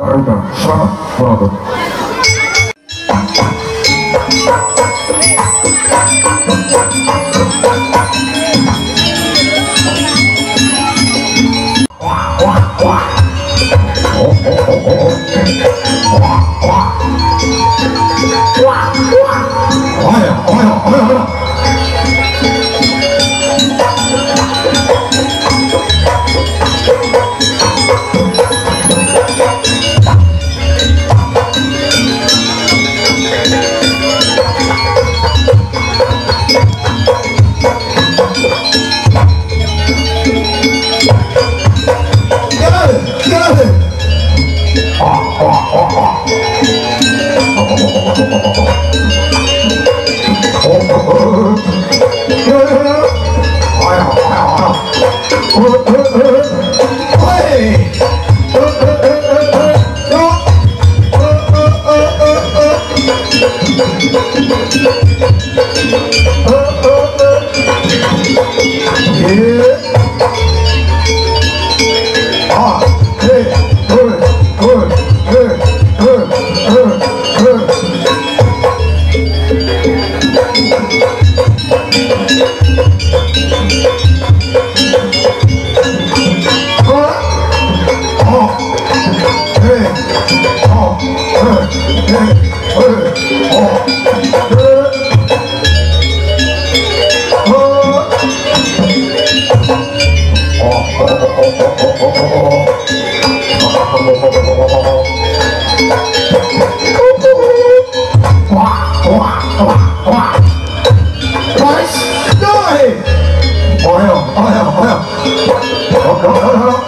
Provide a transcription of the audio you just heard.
Arda, Shana, Prada. Olha, olha, olha, olha. Oh, yeah, oh, yeah. Oh, oh, oh, oh.